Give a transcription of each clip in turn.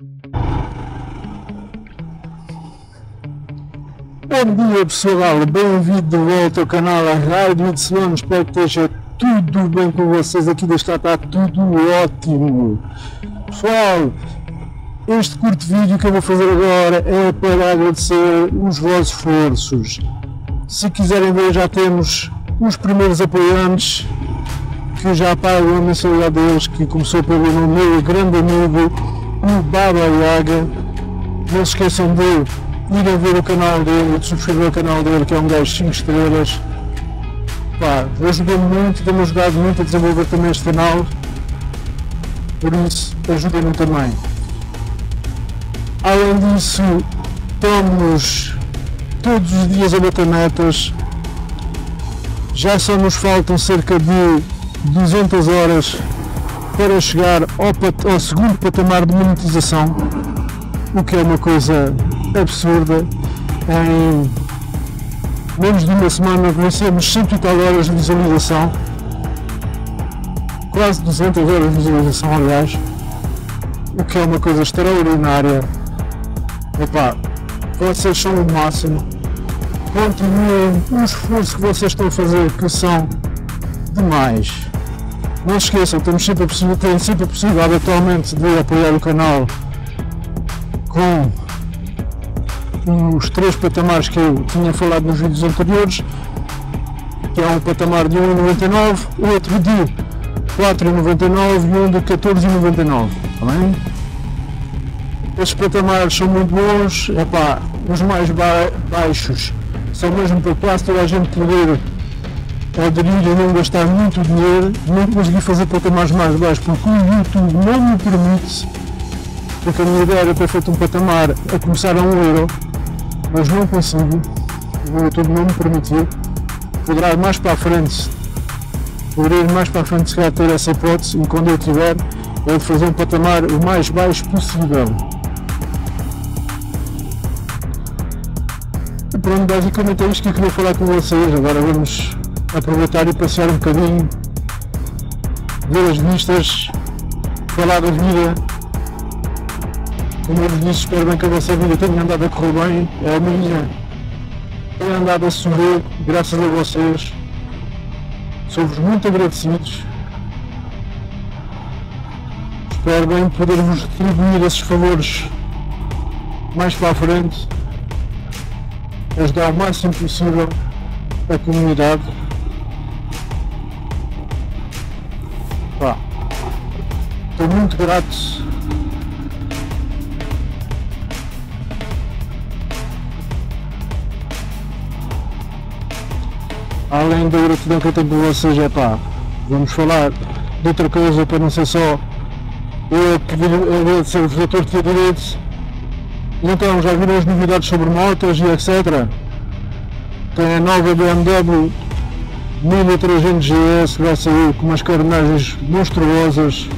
Bom dia pessoal, bem-vindo de volta ao canal Rádio de espero que esteja tudo bem com vocês, aqui deste lado está tudo ótimo. Pessoal, este curto vídeo que eu vou fazer agora é para agradecer os vossos esforços. Se quiserem ver já temos os primeiros apoiantes que já pagam a mensalidade deles, que começou pelo meu grande amigo, Baba. Não se esqueçam de irem ver o canal dele, de subscrever o canal dele, que é um gajo 5 estrelas. Pá, ajudou-me muito, tem-me ajudado muito a desenvolver também este canal. Por isso, ajudem-me também. Além disso, estamos todos os dias a bater metas. Já só nos faltam cerca de 200 horas para chegar ao, ao segundo patamar de monetização, o que é uma coisa absurda. Em menos de uma semana vencemos 100 e tal horas de visualização, quase 200 horas de visualização, aliás, o que é uma coisa extraordinária. Epá, vocês são o máximo. Continuem o esforço que vocês estão a fazer, que são demais. Não se esqueçam, temos sempre a, tem sempre a possibilidade atualmente de apoiar o canal com os três patamares que eu tinha falado nos vídeos anteriores, que é um patamar de 1,99, outro de 4,99 e um de 14,99, está bem? Estes patamares são muito bons, epá, os mais ba baixos são mesmo para quase toda a gente poder aderir e não gastar muito dinheiro, não consegui fazer patamares mais baixos porque o YouTube não me permite, porque a minha ideia era ter feito um patamar a começar a 1 euro, mas não consigo, o YouTube não me permitiu, poderá mais para a frente, poderá ir mais para a frente se calhar ter essa hipótese e quando eu tiver, é de fazer um patamar o mais baixo possível. E pronto, basicamente é isto que eu queria falar com vocês, agora vamos aproveitar e passear um bocadinho, ver as vistas, falar da vida. Como eu disse, espero bem que a vossa vida tenha andado a correr bem. É a minha tem andado a subir, graças a vocês. Sou-vos muito agradecidos. Espero bem poder-vos retribuir esses favores mais para a frente. Ajudar o máximo possível a comunidade. Estou muito grato além da gratidão que eu tenho por vocês, é pá, vamos falar de outra coisa para não ser só eu pedir agradecer-vos a torto e a direito. Então, já viram as novidades sobre motos e etc. Tem a nova BMW 1300 GS que vai sair com umas carenagens monstruosas.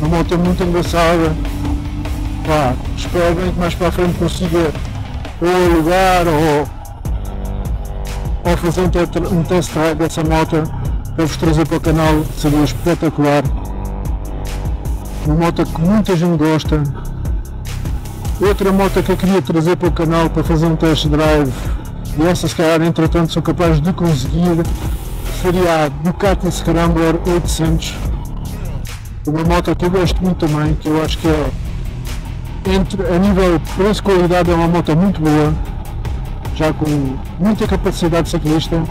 Uma moto muito engraçada. Pá, espero bem que mais para a frente consiga ou alugar ou ou fazer um, test drive dessa moto para vos trazer para o canal, seria espetacular. Uma moto que muita gente gosta. Outra moto que eu queria trazer para o canal para fazer um test drive, e essa se calhar entretanto sou capaz de conseguir, seria a Ducati Scrambler 800. Uma moto que eu gosto muito também, que eu acho que é entre, a nível preço-qualidade é uma moto muito boa já com muita capacidade ciclista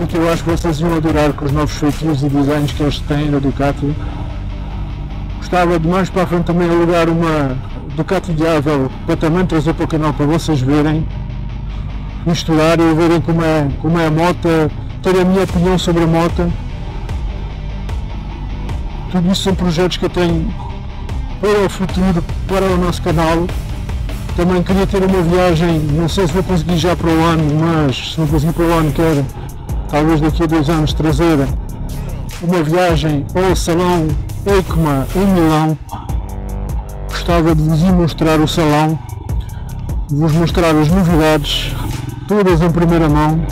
o que eu acho que vocês iam adorar com os novos feitios e designs que eles têm da Ducati. Gostava de mais para a frente também alugar uma Ducati Diavel para também trazer para o canal para vocês verem misturar e verem como é, como é a moto ter a minha opinião sobre a moto tudo isso são projetos que eu tenho para o futuro, para o nosso canal também queria ter uma viagem, não sei se vou conseguir já para o ano, mas se não conseguir para o ano quero, talvez daqui a dois anos, trazer uma viagem ao Salão EICMA em Milão. Gostava de vos mostrar o salão, vos mostrar as novidades, todas em primeira mão.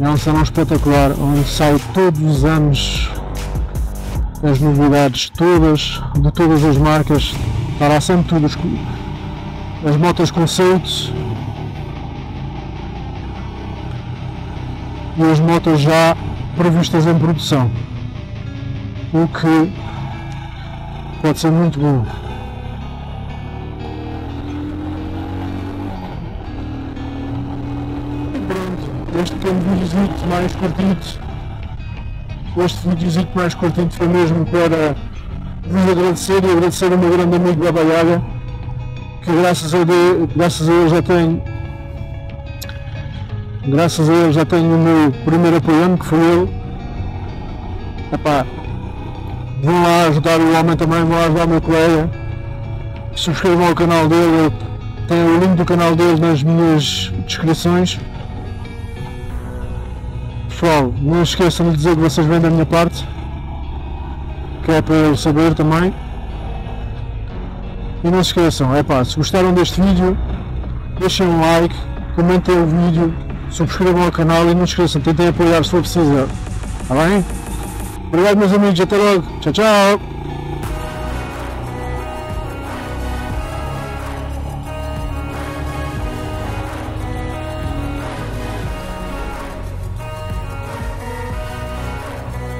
É um salão espetacular, onde sai todos os anos as novidades todas, de todas as marcas, lá sempre tudo, as motos conceitos e as motos já previstas em produção, o que pode ser muito bom. Este pequeno vídeo mais curtito, este vídeo mais curtito foi mesmo para vos agradecer e agradecer ao meu grande amigo da Baiaga, que graças a, Deus, graças a ele já tenho graças a ele já tenho o meu primeiro apoiante, que foi ele. Epá, vão lá ajudar o homem também, vão lá ajudar o meu colega. Subscrevam ao canal dele, tem o link do canal dele nas minhas descrições. Pessoal, não esqueçam de dizer que vocês vêm da minha parte, que é para eu saber também. E não se esqueçam, é pá, se gostaram deste vídeo, deixem um like, comentem o vídeo, subscrevam o canal e não se esqueçam, tentem apoiar se for preciso. Está bem? Obrigado meus amigos, até logo. Tchau, tchau.